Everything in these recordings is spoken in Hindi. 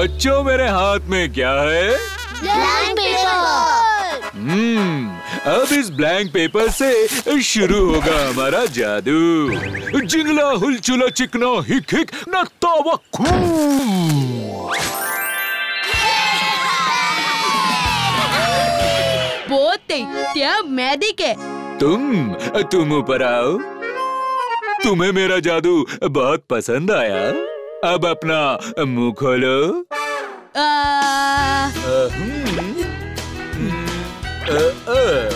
बच्चों मेरे हाथ में क्या है? ब्लैंक पेपर हम्म अब इस ब्लैंक पेपर से शुरू होगा हमारा जादू। जिंगला हुलचुला चिकना हिक हिक न तवक्कू पोते त्या मैदी के तुम तुम ऊपर आओ। तुम्हें मेरा जादू बहुत पसंद आया। अब अपना मुँह खोलो। आ, अ, अ,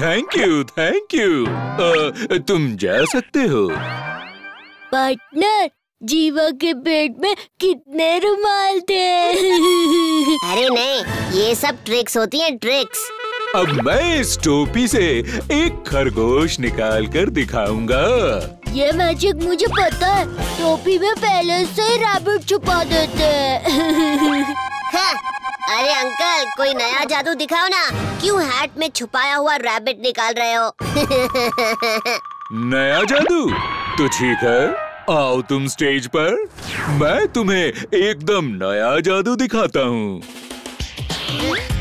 थैंक यू थैंक यू। तुम जा सकते हो। पार्टनर जीवा के पेट में कितने रुमाल थे? अरे नहीं ये सब ट्रिक्स होती हैं ट्रिक्स। अब मैं इस टोपी से एक खरगोश निकाल कर दिखाऊँगा। ये मैजिक मुझे पता है। टोपी में पहले से ही रैबिट छुपा देते हैं। हाँ, अरे अंकल कोई नया जादू दिखाओ ना। क्यों हैट में छुपाया हुआ रैबिट निकाल रहे हो? नया जादू? तो ठीक है आओ तुम स्टेज पर। मैं तुम्हें एकदम नया जादू दिखाता हूँ।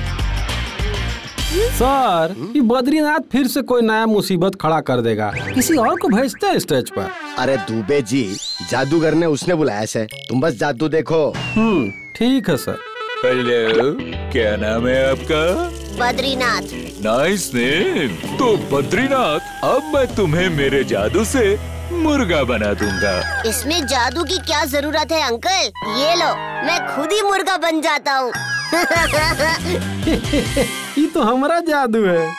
सर ये बद्रीनाथ फिर से कोई नया मुसीबत खड़ा कर देगा। किसी और को भेजते हैं स्टेज पर? अरे दुबे जी जादूगर ने उसने बुलाया से तुम बस जादू देखो। हम्म ठीक है सर। हेलो क्या नाम है आपका? बद्रीनाथ। Nice name. तो बद्रीनाथ अब मैं तुम्हें मेरे जादू से मुर्गा बना दूँगा। इसमें जादू की क्या ज़रूरत है अंकल? ये लो मैं खुद ही मुर्गा बन जाता हूँ। ये तो हमारा जादू है।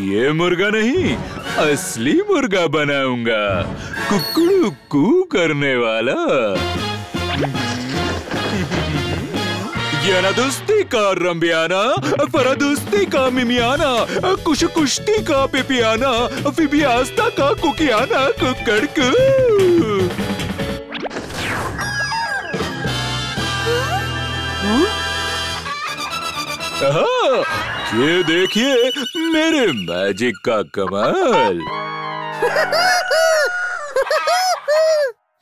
ये मुर्गा नहीं असली मुर्गा बनाऊँगा। कुकड़ू कू करने वाला। याना दोस्ती का रंबियाना फरादोस्ती का मिमियाना कुश कुश्ती का पिपियाना फिबियास्ता का कुकियाना कुकड़कू। हाँ, ये देखिए मेरे मैजिक का कमाल।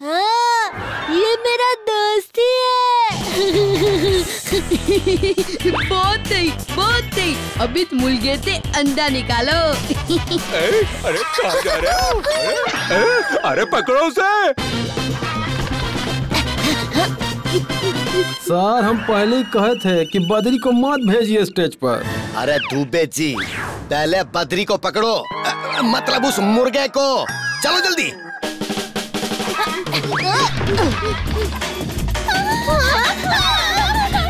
हाँ, ये मेरा दोस्त ही। है बहुत सही बहुत सही। अभी तो मुर्गे से अंडा निकालो। ए, अरे कहाँ जा रहे हो? अरे पकड़ो उसे। सर हम पहले ही कहे थे कि बद्री को मत भेजिए स्टेज पर। अरे दुबे जी पहले बद्री को पकड़ो। अ, मतलब उस मुर्गे को। चलो जल्दी।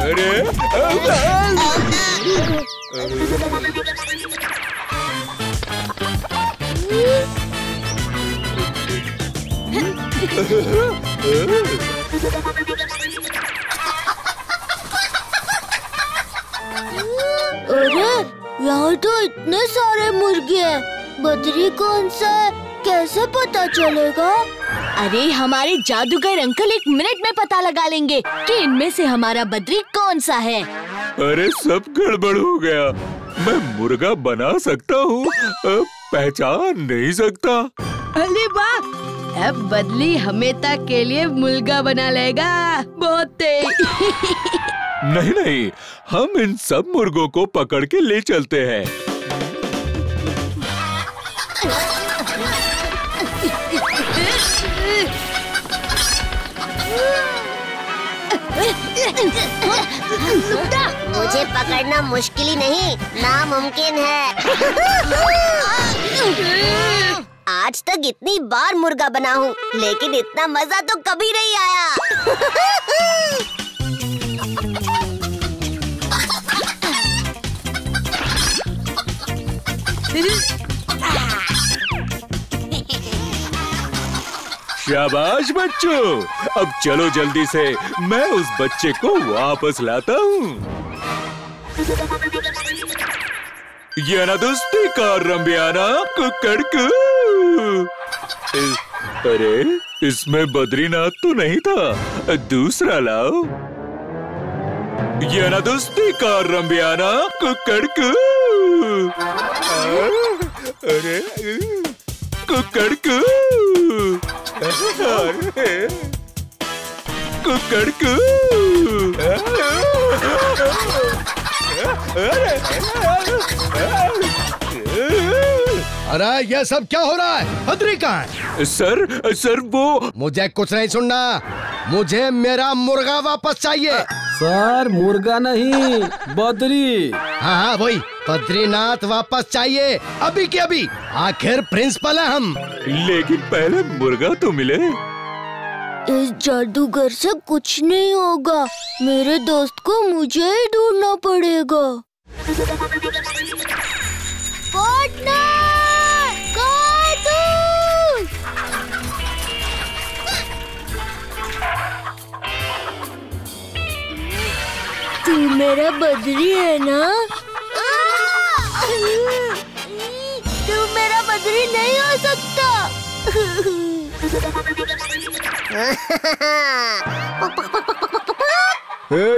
अरे अरे। यहाँ तो इतने सारे मुर्गे हैं। बदरी कौन सा है? कैसे पता चलेगा? अरे हमारे जादूगर अंकल एक मिनट में पता लगा लेंगे कि इनमें से हमारा बदरी कौन सा है। अरे सब गड़बड़ हो गया। मैं मुर्गा बना सकता हूँ? पहचान नहीं सकता। अरे वाह अब बदली हमेशा के लिए मुर्गा बना लेगा। बहुत तेज। नहीं नहीं, हम इन सब मुर्गों को पकड़ के ले चलते हैं। मुझे पकड़ना मुश्किल ही नहीं, नामुमकिन है। आज तक इतनी बार मुर्गा बना हूँ, लेकिन इतना मज़ा तो कभी नहीं आया। शाबाश बच्चों। अब चलो जल्दी से मैं उस बच्चे को वापस लाता हूँ। ये ना दोस्ती का रंबियाना कुकड़कू अरे, इसमें बद्रीनाथ तो नहीं था। दूसरा लाओ। ये ना दोस्ती का रंबियाना कुकड़कू अरे कुकड़ कू अरे कुकड़ कू अरे ये सब क्या हो रहा है? बद्री कहाँ है? सर सर वो मुझे कुछ नहीं सुनना। मुझे मेरा मुर्गा वापस चाहिए। सर मुर्गा नहीं बद्री। हाँ हाँ वही। बद्रीनाथ वापस चाहिए। अभी के अभी। आखिर प्रिंसिपल है हम। लेकिन पहले मुर्गा तो मिले। इस जादूगर से कुछ नहीं होगा। मेरे दोस्त को मुझे ही ढूंढना पड़ेगा? तू मेरा बदरी है ना?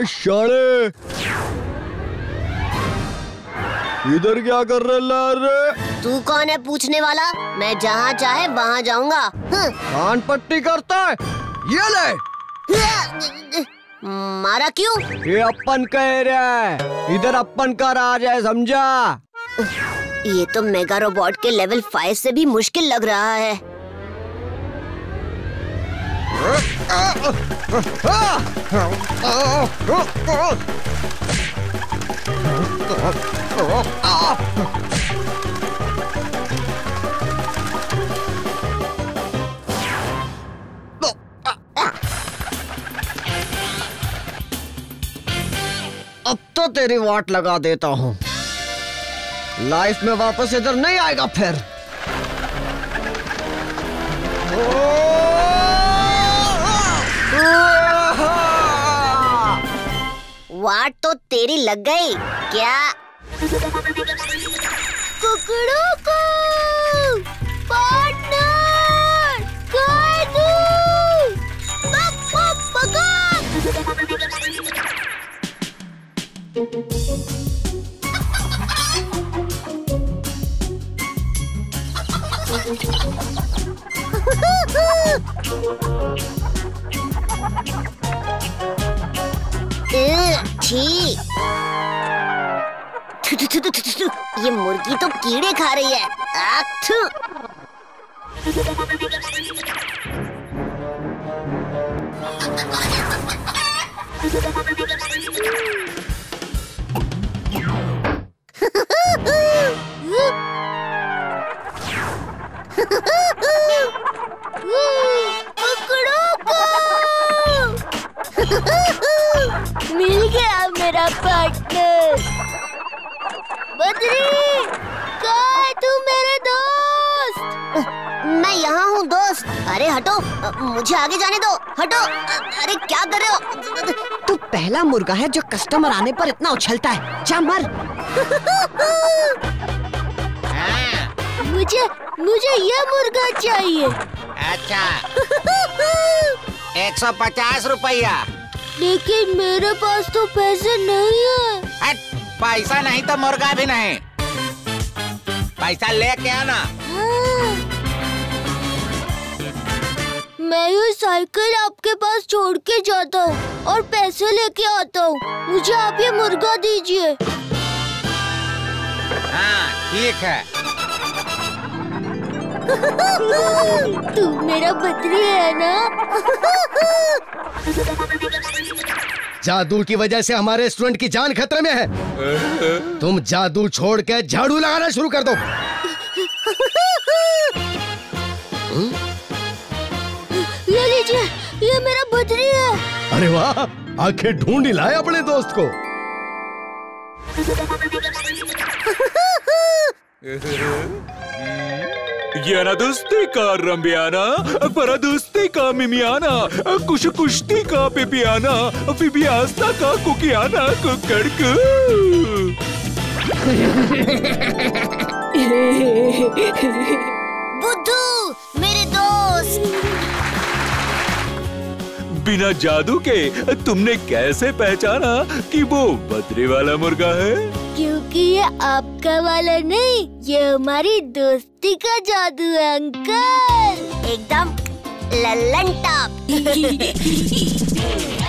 शाले इधर क्या कर रहे ला रे? तू कौन है पूछने वाला? मैं जहाँ चाहे वहाँ जाऊँगा। हं। कान पट्टी करता है। ये ले। मारा क्यों? ये अपन कह रहा है। इधर अपन का राज है समझा? ये तो मेगा रोबोट के लेवल फाइव से भी मुश्किल लग रहा है। अब तो तेरी वाट लगा देता हूँ। लाइफ में वापस इधर नहीं आएगा फिर। वाट तो तेरी लग गई। क्या? कुकड़ों को। पार्टनर। छी थु, थु, थु, थु, थु, थु, ये मुर्गी तो कीड़े खा रही है आह, थु। कुकड़ों मेरा पार्टनर बदरी कहाँ है तू मेरे दोस्त? मैं यहाँ हूँ दोस्त। अरे हटो। मुझे आगे जाने दो। हटो। अरे क्या कर रहे हो? तू पहला मुर्गा है जो कस्टमर आने पर इतना उछलता है। जा मर। मुझे मुझे ये मुर्गा चाहिए। अच्छा। एक सौ पचास रुपया। लेकिन मेरे पास तो पैसे नहीं है। पैसा नहीं तो मुर्गा भी नहीं। पैसा लेके आना। हाँ। मैं ये साइकिल आपके पास छोड़ के जाता हूँ और पैसे लेके आता हूँ। मुझे आप ये मुर्गा दीजिए। हाँ ठीक है। तू मेरा बदरी है ना? जादू की वजह से हमारे स्टूडेंट की जान खतरे में है। तुम जादू छोड़ के झाड़ू लगाना शुरू कर दो। ये लीजिए ये मेरा बदरी है। अरे वाह आँखें ढूंढ लाए अपने दोस्त को। का रंबियाना का मिमियाना कुछ कुश्ती का पिपियाना फिबियास्ता का कुकियाना कुकड़ बुद्धू मेरे दोस्त। बिना जादू के तुमने कैसे पहचाना कि वो बद्री वाला मुर्गा है? क्योंकि ये आपका वाला नहीं ये हमारी दोस्ती का जादू है अंकल। एकदम लल्लन टॉप